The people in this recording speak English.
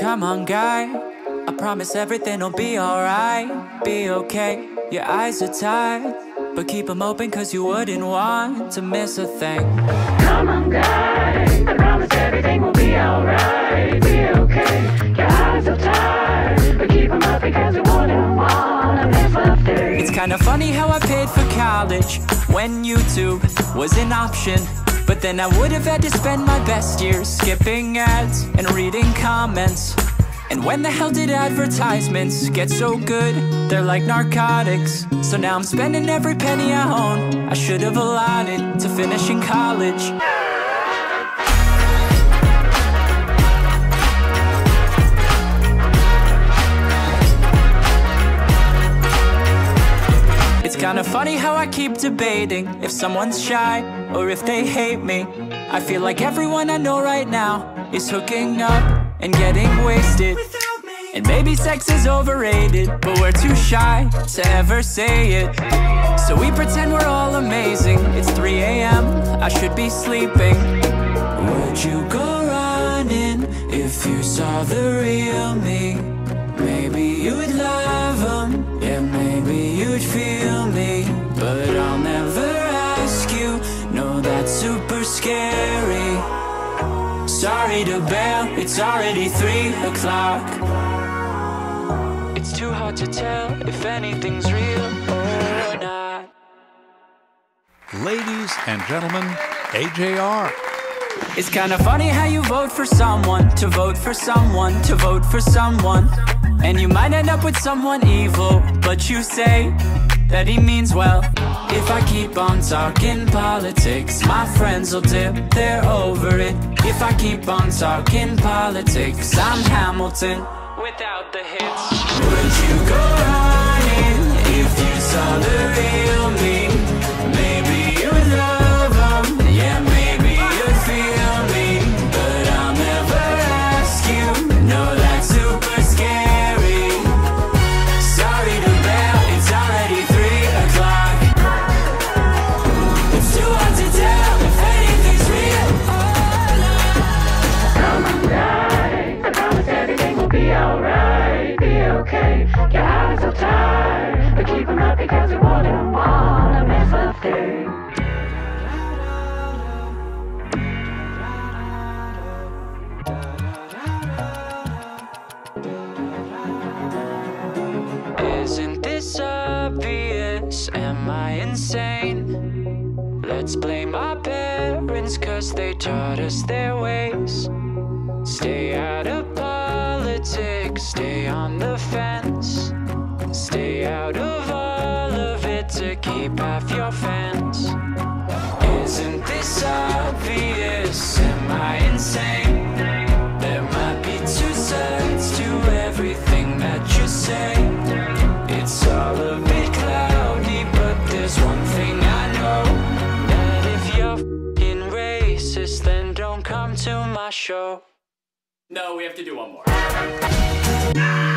Come on, guy. I promise everything'll be alright. Be okay. Your eyes are tired, but keep them open cause you wouldn't want to miss a thing. Come on, guy. I promise everything will be alright. Be okay. Your eyes are tired, but keep them up because you wouldn't want to miss a thing. It's kinda funny how I paid for college when YouTube was an option. But then I would have had to spend my best years skipping ads and reading comments. And when the hell did advertisements get so good? They're like narcotics. So now I'm spending every penny I own. I should have allotted to finishing college. Funny how I keep debating if someone's shy or if they hate me. I feel like everyone I know right now is hooking up and getting wasted. And maybe sex is overrated, but we're too shy to ever say it. So we pretend we're all amazing. It's 3 a.m., I should be sleeping. Would you go running if you saw the real me? Maybe you'd love him, yeah, maybe you'd feel me. But I'll never ask you, no, that's super scary. Sorry to bail, it's already three o'clock. It's too hard to tell if anything's real or not. Ladies and gentlemen, AJR. It's kinda funny how you vote for someone, to vote for someone, to vote for someone. And you might end up with someone evil, but you say that he means well. If I keep on talking politics, my friends will dip, they're over it. If I keep on talking politics, I'm Hamilton without the hits. Would you go running if you saw the real me? Be alright. Be okay. Your eyes are tired, but keep them up because you wouldn't want to miss a thing. Isn't this obvious? Am I insane? Let's blame our parents cause they taught us their ways. Stay out of politics, stay on the fence. Stay out of all of it to keep off your fence Isn't this obvious? Am I insane? There might be two sides to everything that you say. It's all a bit cloudy, but there's one thing I know. That if you're fing racist, then don't come to my show. No, we have to do one more.